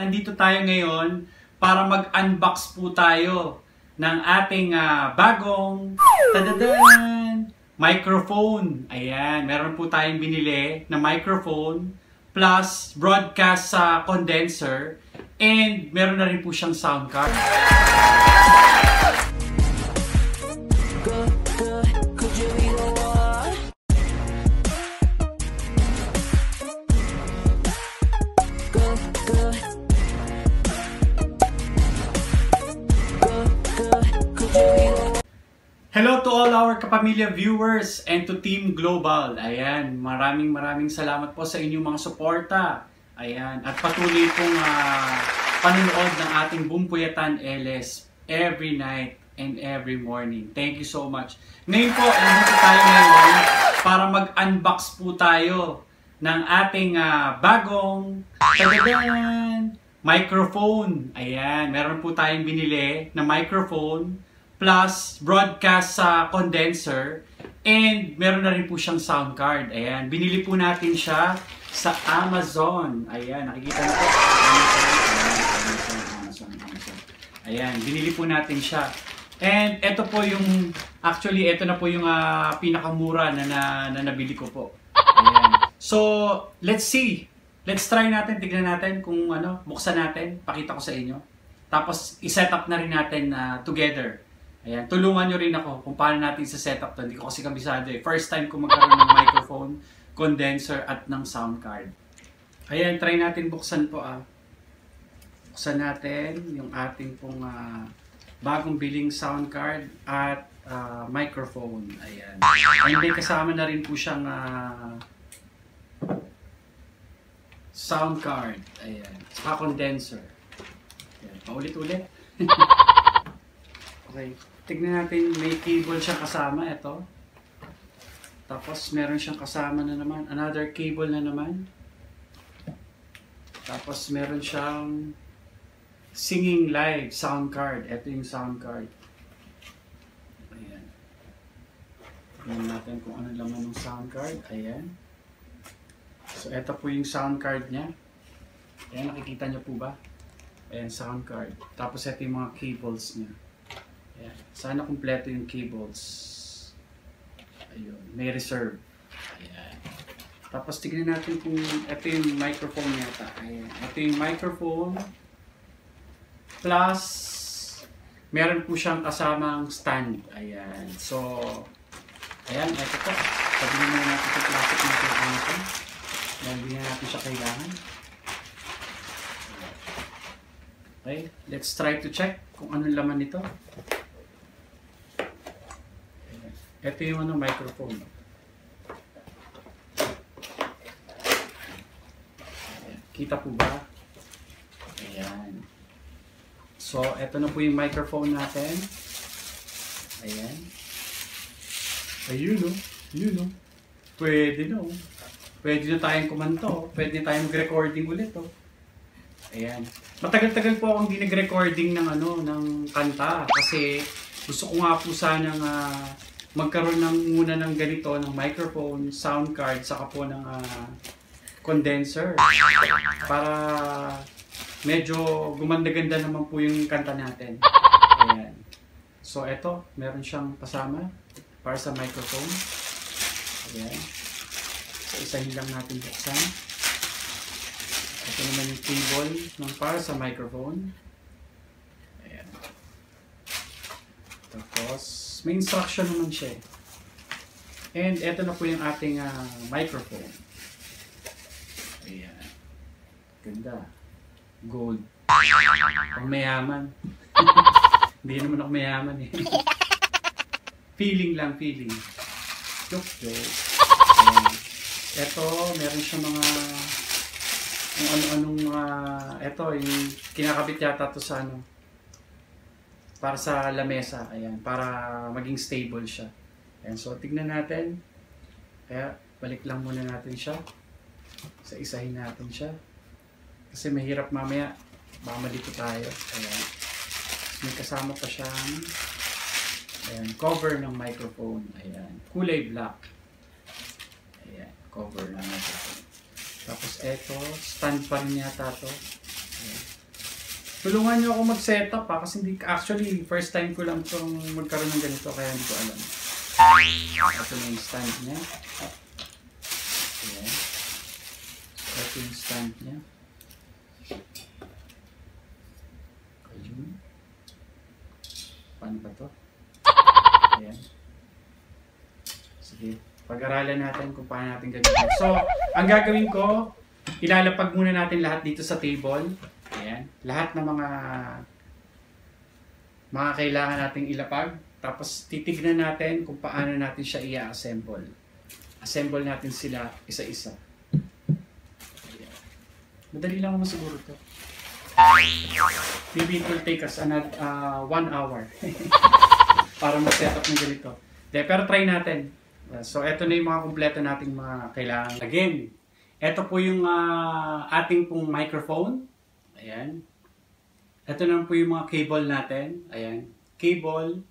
nandito tayo ngayon para mag-unbox po tayo ng ating ah, bagong tadadan, microphone. Ayan, meron po tayong binili na microphone plus broadcast sa condenser and meron na rin po siyang sound card. Kapamilya viewers and to Team Global. Ayan, maraming maraming salamat po sa inyong mga suporta. Ayan, at patuloy pong ah, panonood ng ating Bumpuyatan LS every night and every morning. Thank you so much. Ngayon po, nandito tayo ngayon para mag-unbox po tayo ng ating ah, bagong tadadan, microphone. Ayan, meron po tayong binili na microphone plus broadcast sa condenser and meron na rin po siyang sound card. Ayan, binili po natin siya sa Amazon. Ayan, nakikita niyo po. Amazon, Amazon, Amazon. Ayan, binili po natin siya. And ito po yung, actually, ito na po yung ah, pinakamura na, na, na nabili ko po. Ayan. So, let's see. Let's try natin, tignan natin kung ano, buksan natin, pakita ko sa inyo. Tapos, i-set up na rin natin na together. Ayan, tulungan nyo rin ako kung paano natin sa setup to. Hindi ko kasi kabisado eh. First time ko magkaroon ng microphone, condenser, at ng sound card. Ayan, try natin buksan po ah. Buksan natin yung ating pong ah, bagong biling sound card at ah, microphone. Ayan. And then kasama na rin po siyang ah, sound card. Ayan. Saka condenser. Ayan. Paulit-ulit. okay. Tignan natin, may cable siya kasama. Ito. Tapos meron siyang kasama na naman. Another cable na naman. Tapos meron siyang singing live sound card. Ito yung sound card. Ayan. Tignan natin kung ano laman ng sound card. Ayan. So, ito po yung sound card niya. Ayan, nakikita niyo po ba? Ayan, sound card. Tapos, ito yung mga cables niya. Ayan. Sana kumpleto yung cables. Ayun, may reserve. Ayan. Tapos, tignan natin kung ito yung microphone yata. Ayan. Ito yung microphone. Plus, meron po siyang kasamang stand. Ayan. So, ayan, ito po. Sabihin mo natin ito plastic na ito. ito. Dahil na natin siya kailangan. Okay, let's try to check kung anong laman nito. Ito yung ano, microphone. Kita po ba? Ayan. So, ito na po yung microphone natin. Ayan. Ayun, no? Yun, no? Pwede, no? Pwede na tayong kumanto. Pwede na tayong mag-recording ulit, oh. Ayan. Matagal-tagal po akong hindi nag-recording ng ano, ng kanta. Kasi gusto ko nga po sanang ah, magkaroon ng muna ng ganito, ng microphone, sound card, saka po ng ah, condenser. Para medyo gumanda-ganda naman po yung kanta natin. Ayan. So, eto, meron siyang kasama para sa microphone. Ayan. So, isahin lang natin buksan. Ito naman yung cable ng para sa microphone. Ayan. Tapos, may instruction naman siya. eh. And ito na po yung ating ah, microphone. Ayan. Ganda. Gold. Pang mayaman. Hindi naman ako mayaman eh. feeling lang, feeling. Joke, joke. Ayan. Ito, meron siya mga kung ano-anong mga ito yung kinakabit yata to sa ano para sa lamesa ayan. Para maging stable siya. Ayan so tignan natin. Kaya balik lang muna natin siya. Sa isahin natin siya. Kasi mahirap mamaya. Baka malito tayo. Ayan. May kasama pa siyang ayan cover ng microphone. Ayan. Kulay black. Ayan cover ng microphone. Tapos eto, stand pa rin yata to. Tulungan niyo ako mag-setup ha, kasi hindi, actually, first time ko lang itong magkaroon ng ganito, kaya hindi ko alam. Ito na yung stand niya. Ayan. Ito yung stand niya. Ayun. Paano ba to? Ayan. Sige, pag-aralan natin kung paano natin gagawin. So, ang gagawin ko, ilalapag muna natin lahat dito sa table. Lahat ng mga mga kailangan nating ilapag. Tapos titignan natin kung paano natin siya i-assemble. Assemble natin sila isa-isa. Madali lang naman siguro to. Maybe it will take us another uh, one hour para mag-set up ng ganito. De, pero try natin. Uh, so, eto na yung mga kumpleto nating mga kailangan. Again, eto po yung uh, ating pong microphone. Ayan. Ito naman po yung mga cable natin. Ayan. Cable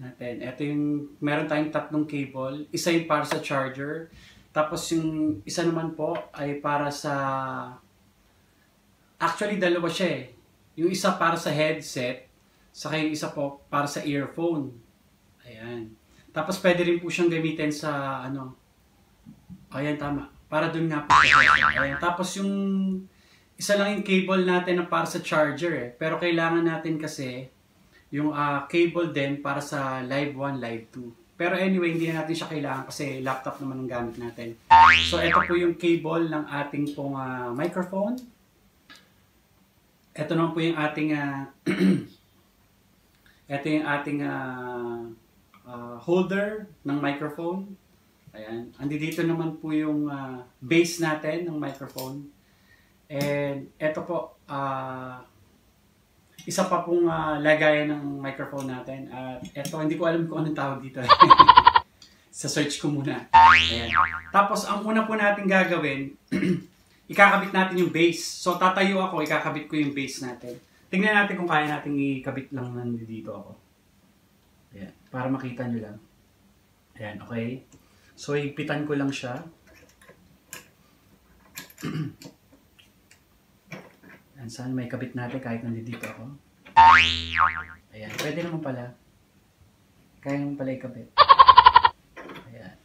natin. Ito yung, meron tayong tatlong cable. Isa yung para sa charger. Tapos yung isa naman po ay para sa, actually dalawa siya eh. Yung isa para sa headset, saka yung isa po para sa earphone. Ayan. Tapos pwede rin po siyang gamitin sa ano, ayan tama, para dun nga po. Ayan. Tapos yung isa lang yung cable natin na para sa charger eh. Pero kailangan natin kasi yung uh, cable din para sa live 1, live 2. Pero anyway, hindi na natin siya kailangan kasi laptop naman ang gamit natin. So ito po yung cable ng ating pong uh, microphone. Ito naman po yung ating uh, ito yung ating uh, uh, holder ng microphone. Ayan. Andi dito naman po yung uh, base natin ng microphone. And ito po, uh, isa pa pong uh, lagayan ng microphone natin. At uh, ito, hindi ko alam kung anong tawag dito. Sa search ko muna. Ayan. Tapos, ang una po natin gagawin, ikakabit natin yung base. So, tatayo ako, ikakabit ko yung base natin. Tingnan natin kung kaya natin ikabit lang nandito ako. Ayan. Para makita nyo lang. Ayan, okay. So, higpitan ko lang siya. Ayan, saan may kabit natin kahit nandito ako. Ayan, pwede naman pala. Kaya naman pala ikabit. Ayan.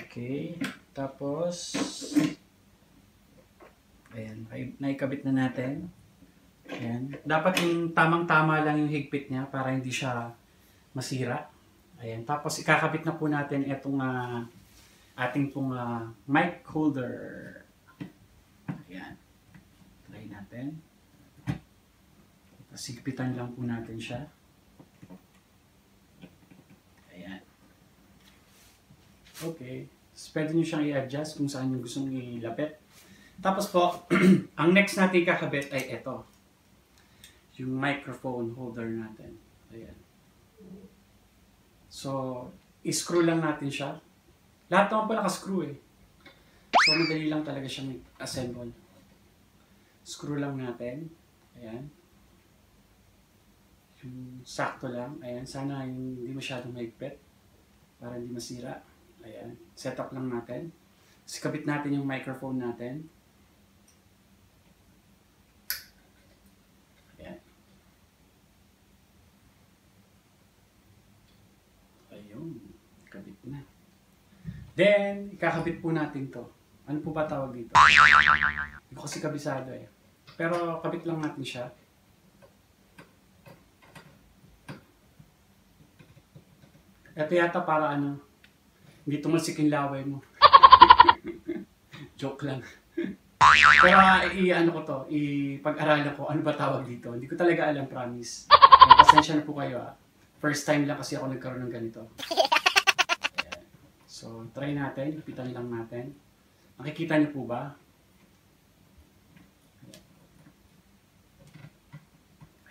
Okay. Tapos, ayan, naikabit na natin. Ayan. Dapat yung tamang-tama lang yung higpit niya para hindi siya masira. Ayan. Tapos ikakabit na po natin itong uh, ating pong uh, mic holder. Ayan. Try natin. Sigpitan lang po natin siya. Ayan. Okay. So, pwede nyo siyang i-adjust kung saan yung gusto ilapit. Tapos po, ang next natin kakabit ay ito. Yung microphone holder natin. Ayan. So, i-screw lang natin siya. Lahat naman pala ka-screw eh. So, madali lang talaga siyang assemble. Screw lang natin. Ayan. Yung sakto lang. Ayan. Sana yung hindi masyadong maigpit. Para hindi masira. Ayan. Setup lang natin. Tapos kabit natin yung microphone natin. Ayan. Ayun. Kabit na. Then, kakabit po natin to. Ano po ba tawag dito? Hindi ko kasi kabisado eh. Pero kabit lang natin siya. Ito yata para ano, hindi tumalsik laway mo. Joke lang. Pero i-ano ko to, i-pag-aralan ko ano ba tawag dito. Hindi ko talaga alam, promise. Ay, pasensya na po kayo ah. First time lang kasi ako nagkaroon ng ganito. So, try natin. Lapitan lang natin. Makikita niyo po ba?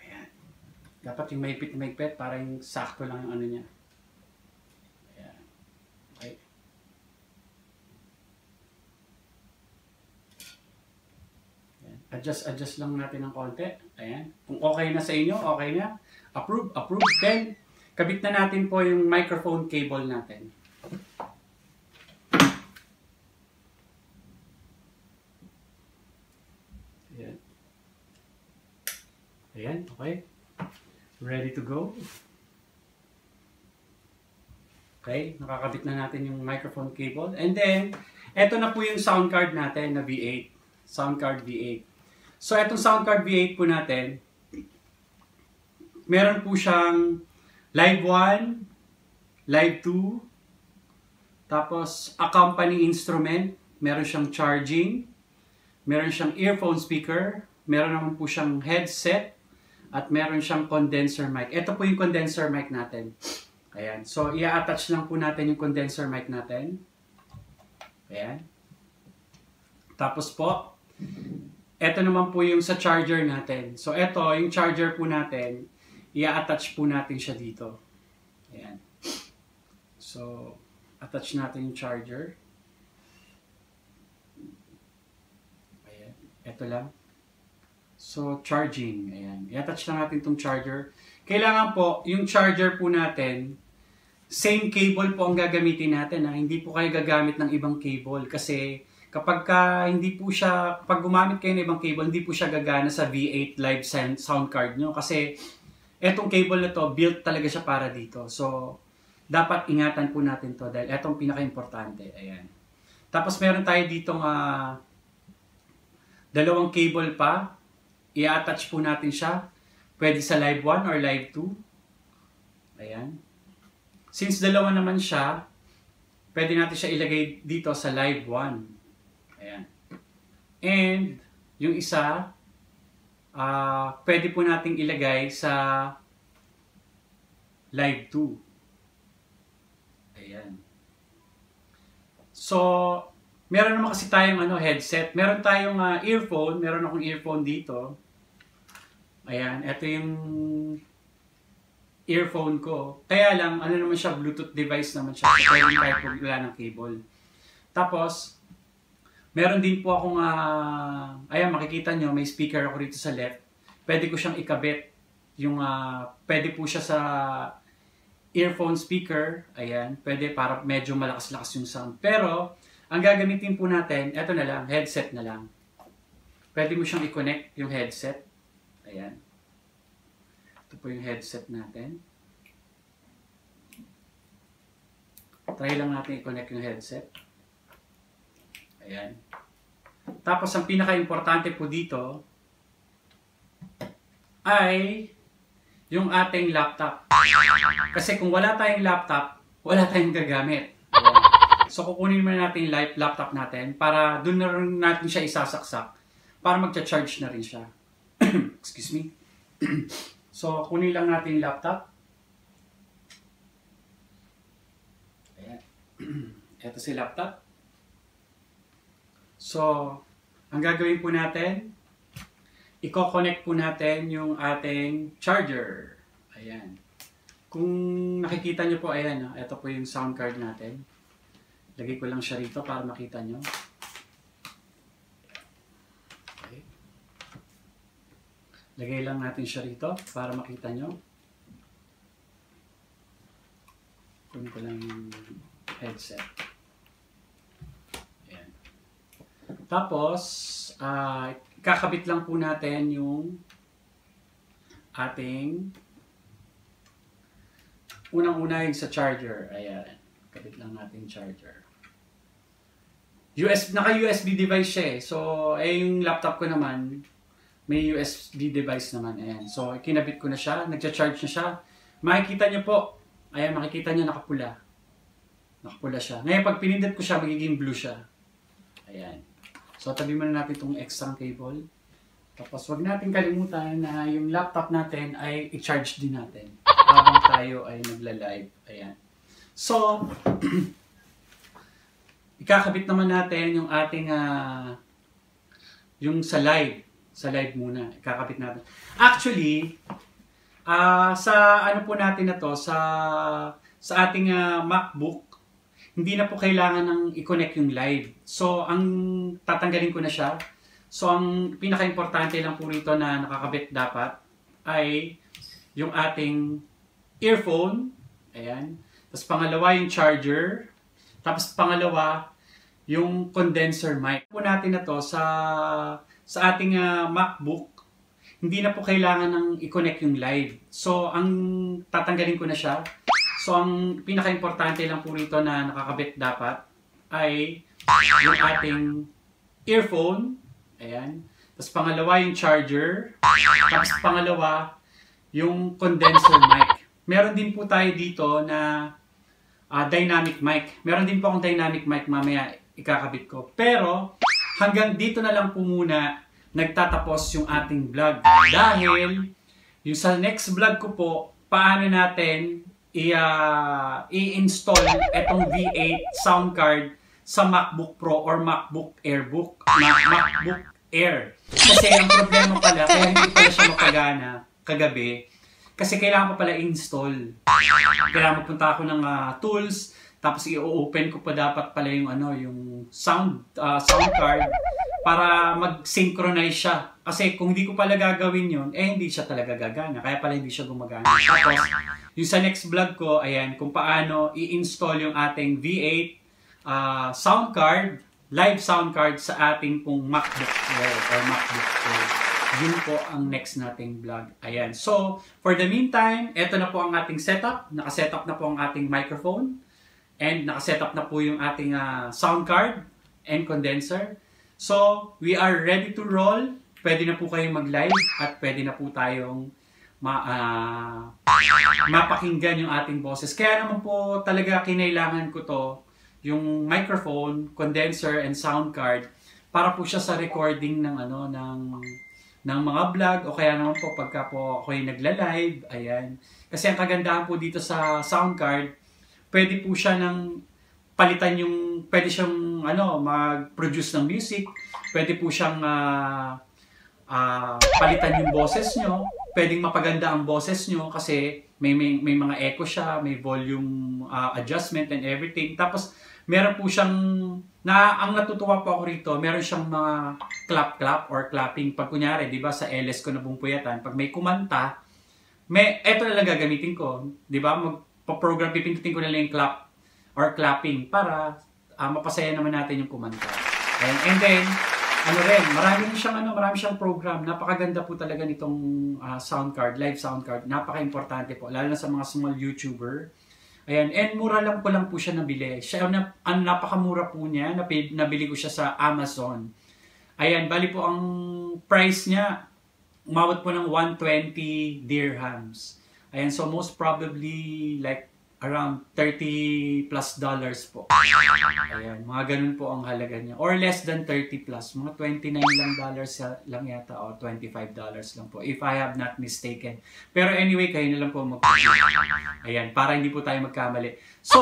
Ayan. Dapat yung maipit na maipit para yung sakto lang yung ano niya. Ayan. Okay. Ayan. Adjust, adjust lang natin ng konti. Ayan. Kung okay na sa inyo, okay na. Approve, approve. Then, kabit na natin po yung microphone cable natin. Ayan, okay. Ready to go. Okay, nakakabit na natin yung microphone cable. And then, eto na po yung sound card natin na V8. Sound card V8. So, etong sound card V8 po natin, meron po siyang Live 1, Live 2, tapos accompanying instrument, meron siyang charging, meron siyang earphone speaker, meron naman po siyang headset, at meron siyang condenser mic. Ito po yung condenser mic natin. Ayan. So, i-attach lang po natin yung condenser mic natin. Ayan. Tapos po, ito naman po yung sa charger natin. So, ito, yung charger po natin, i-attach po natin siya dito. Ayan. So, attach natin yung charger. Ayan. Ito lang. So, charging. Ayan. I-attach lang natin itong charger. Kailangan po, yung charger po natin, same cable po ang gagamitin natin. Ha? Hindi po kayo gagamit ng ibang cable. Kasi kapag ka, hindi po siya, pag gumamit kayo ng ibang cable, hindi po siya gagana sa V8 live sound, sound card nyo. Kasi etong cable na to, built talaga siya para dito. So, dapat ingatan po natin to dahil etong pinaka-importante. Ayan. Tapos meron tayo ditong uh, dalawang cable pa. I-attach po natin siya Pwede sa live 1 or live 2. Ayan. Since dalawa naman siya, pwede natin siya ilagay dito sa live 1. Ayan. And, yung isa, uh, pwede po nating ilagay sa live 2. Ayan. So, meron naman kasi tayong ano, headset. Meron tayong uh, earphone. Meron akong earphone dito. Ayan, ito yung earphone ko. Kaya lang, ano naman siya, Bluetooth device naman siya. So, pwede kahit wala ng cable. Tapos, meron din po akong, uh, ayan, makikita nyo, may speaker ako rito sa left. Pwede ko siyang ikabit. Yung, uh, pwede po siya sa earphone speaker. Ayan, pwede para medyo malakas-lakas yung sound. Pero, ang gagamitin po natin, eto na lang, headset na lang. Pwede mo siyang i-connect yung headset. Ayan. Ito po yung headset natin. Try lang natin i-connect yung headset. Ayan. Tapos ang pinaka-importante po dito ay yung ating laptop. Kasi kung wala tayong laptop, wala tayong gagamit. So kukunin muna natin yung laptop natin para doon na rin natin siya isasaksak para magcha-charge na rin siya. Excuse me. so, kunin lang natin yung laptop. Ayan. Ito si laptop. So, ang gagawin po natin, i-connect po natin yung ating charger. Ayan. Kung nakikita nyo po, ayan, ito po yung sound card natin. Lagay ko lang siya rito para makita nyo. Lagay lang natin siya rito para makita nyo. Kunin ko lang yung headset. Ayan. Tapos, uh, kakabit lang po natin yung ating unang-una yung sa charger. Ayan. Kabit lang natin charger. US, naka-USB device siya eh. So, eh, yung laptop ko naman, may USB device naman. Ayan. So, kinabit ko na siya. Nagcha-charge na siya. Makikita niyo po. Ayan, makikita niyo nakapula. Nakapula siya. Ngayon, pag pinindot ko siya, magiging blue siya. Ayan. So, tabi muna natin itong extra cable. Tapos, wag natin kalimutan na yung laptop natin ay i-charge din natin. Habang tayo ay nagla-live. Ayan. So, ikakabit naman natin yung ating uh, yung sa live sa live muna. Kakapit natin. Actually, uh, sa ano po natin na to, sa, sa ating uh, MacBook, hindi na po kailangan ng i-connect yung live. So, ang tatanggalin ko na siya. So, ang pinaka-importante lang po rito na nakakabit dapat ay yung ating earphone. Ayan. Tapos pangalawa yung charger. Tapos pangalawa yung condenser mic. Po natin na to sa sa ating uh, MacBook, hindi na po kailangan ng i-connect yung live. So, ang tatanggalin ko na siya. So, ang pinaka-importante lang po rito na nakakabit dapat ay yung ating earphone. Ayan. Tapos pangalawa yung charger. Tapos pangalawa yung condenser mic. Meron din po tayo dito na ah, dynamic mic. Meron din po akong dynamic mic mamaya ikakabit ko. Pero hanggang dito na lang po muna nagtatapos yung ating vlog. Dahil yung sa next vlog ko po, paano natin ah, i-install itong V8 sound card sa MacBook Pro or MacBook Airbook, Ma- MacBook Air. Kasi ang problema pala, kaya hindi pala siya makagana kagabi, kasi kailangan pa pala install. Kailangan magpunta ako ng ah, tools, tapos i-open ko pa dapat pala yung ano, yung sound ah, sound card para mag-synchronize siya. Kasi kung hindi ko pala gagawin yun, eh hindi siya talaga gagana. Kaya pala hindi siya gumagana. Tapos, yung sa next vlog ko, ayan, kung paano i-install yung ating V8 ah, sound card, live sound card sa ating pong MacBook Air or MacBook Pro. Yun po ang next nating vlog. Ayan. So, for the meantime, eto na po ang ating setup. Nakasetup na po ang ating microphone. And nakasetup na po yung ating ah, sound card and condenser. So, we are ready to roll. Pwede na po kayong mag-live at pwede na po tayong ma, ah, mapakinggan yung ating boses. Kaya naman po talaga kinailangan ko to, yung microphone, condenser, and sound card para po siya sa recording ng ano ng ng mga vlog o kaya naman po pagka po ako ay nagla-live, ayan. Kasi ang kagandahan po dito sa sound card, pwede po siya ng palitan yung, pwede siyang ano, mag-produce ng music, pwede po siyang ah, ah, palitan yung boses nyo, pwedeng mapaganda ang boses nyo kasi may, may, may mga echo siya, may volume ah, adjustment and everything. Tapos, meron po siyang, na, ang natutuwa po ako rito, meron siyang mga clap-clap or clapping. Pag kunyari, di ba, sa LS ko na puyatan, pag may kumanta, may, eto na lang gagamitin ko. Di ba, magpa-program, pipindutin ko na lang yung clap or clapping para ah, mapasaya naman natin yung kumanta. And, and then, ano rin, marami rin siyang ano, marami siyang program. Napakaganda po talaga nitong ah, sound card, live sound card. Napaka-importante po, lalo na sa mga small YouTuber. Ayan, and mura lang ko lang po siya nabili. Siya, na, ang napakamura po niya, napi- nabili ko siya sa Amazon. Ayan, bali po ang price niya, umabot po ng 120 dirhams. Ayan, so most probably like around 30 plus dollars po. Ayan, mga ganun po ang halaga niya. Or less than 30 plus. Mga 29 lang dollars lang yata o 25 dollars lang po. If I have not mistaken. Pero anyway, kayo na lang po mag Ayan, para hindi po tayo magkamali. So,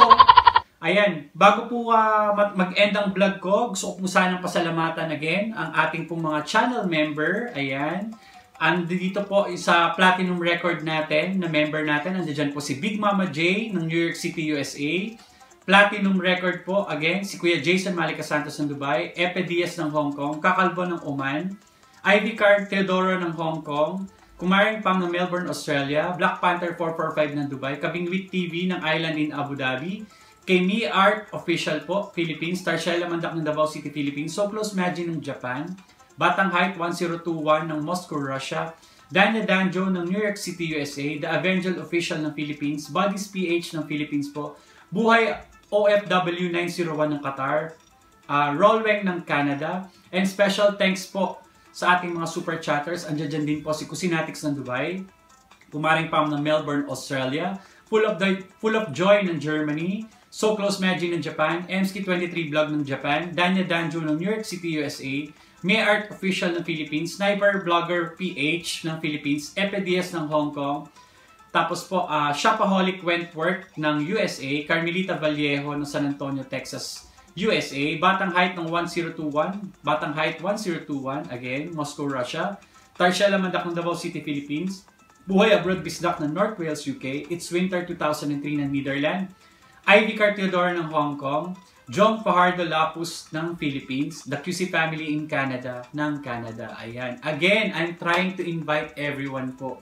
ayan, bago po mag- mag-end ang vlog ko, gusto ko po sanang pasalamatan again ang ating pong mga channel member. Ayan. Andito po sa Platinum Record natin, na member natin, nandiyan po si Big Mama J ng New York City, USA. Platinum Record po, again, si Kuya Jason Malika Santos ng Dubai, Epe Diaz ng Hong Kong, Kakalbo ng Oman, Ivy Card Teodoro ng Hong Kong, Kumaring Pang ng Melbourne, Australia, Black Panther 445 ng Dubai, Kabingwit TV ng Island in Abu Dhabi, kay Me Art Official po, Philippines, Tarshela Mandak ng Davao City, Philippines, So Close Magic ng Japan, Batang Height 1021 ng Moscow, Russia, Danya Danjo ng New York City, USA, The Avengel Official ng Philippines, Bodies PH ng Philippines po, Buhay OFW 901 ng Qatar, uh, Rollweng ng Canada, and special thanks po sa ating mga super chatters. Andiyan dyan din po si Cusinatics ng Dubai, Kumaring Pam ng Melbourne, Australia, Full of, the, full of Joy ng Germany, So Close Magic ng Japan, MSK23 Vlog ng Japan, Danya Danjo ng New York City, USA, May Art Official ng Philippines, Sniper Blogger PH ng Philippines, Epe Diaz ng Hong Kong, tapos po, ah, Shopaholic Wentworth ng USA, Carmelita Vallejo ng San Antonio, Texas, USA, Batang Height ng 1021, Batang Height 1021, again, Moscow, Russia, Tarshela Mandak ng Davao City, Philippines, Buhay Abroad Bisdak ng North Wales, UK, It's Winter 2003 ng Netherlands, Ivy Cartiodor ng Hong Kong, John Fajardo Lapus ng Philippines, The QC Family in Canada ng Canada. Ayan. Again, I'm trying to invite everyone po.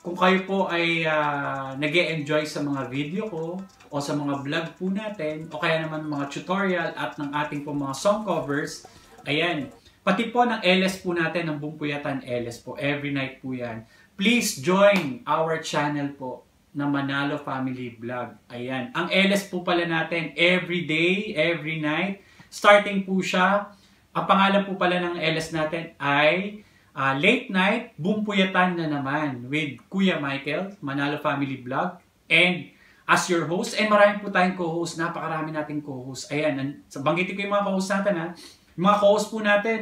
Kung kayo po ay uh, nag enjoy sa mga video ko o sa mga vlog po natin o kaya naman mga tutorial at ng ating po mga song covers, ayan, pati po ng LS po natin, ng Bumpuyatan LS po, every night po yan. Please join our channel po na Manalo Family Vlog. Ayan. Ang LS po pala natin, every day, every night. Starting po siya, ang pangalan po pala ng LS natin ay ah, Late Night Bumpuyatan na naman with Kuya Michael, Manalo Family Vlog. And as your host, and marami po tayong co-host, napakarami nating co-host. Ayan, banggitin ko yung mga co-host natin ha. Yung mga co-host po natin,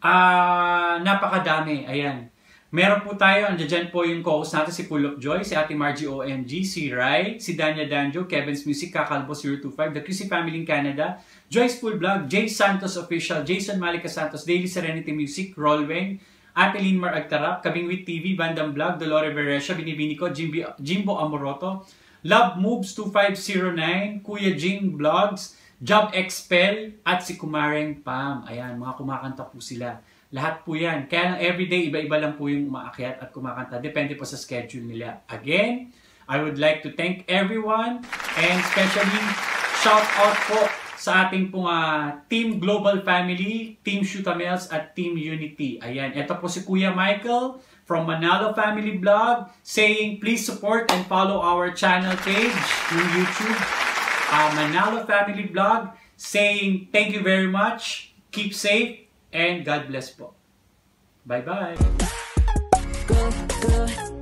ah napakadami. Ayan. Meron po tayo, andyan dyan po yung co-host natin, si Full of Joy, si Ate Margie OMG, si Rai, si Danya Danjo, Kevin's Music, Kakalbo 025, The Chrissy Family in Canada, Joyce Full Vlog, Jay Santos Official, Jason Malika Santos, Daily Serenity Music, Rollwing, Ate Linmar Agtarap, Kabingwit TV, Bandang Vlog, Dolore Veresha, Binibini ko, Jimbo Amoroto, Love Moves 2509, Kuya Jing Vlogs, Job Expel, at si Kumareng Pam. Ayan, mga kumakanta po sila. Lahat po yan. Kaya lang everyday, iba-iba lang po yung umaakyat at kumakanta. Depende po sa schedule nila. Again, I would like to thank everyone and especially shout out po sa ating pong ah, Team Global Family, Team Shootamels at Team Unity. Ayan, ito po si Kuya Michael from Manalo Family Vlog saying please support and follow our channel page yung YouTube uh, Manalo Family Vlog saying thank you very much, keep safe, and God bless po. Bye-bye! Good, good.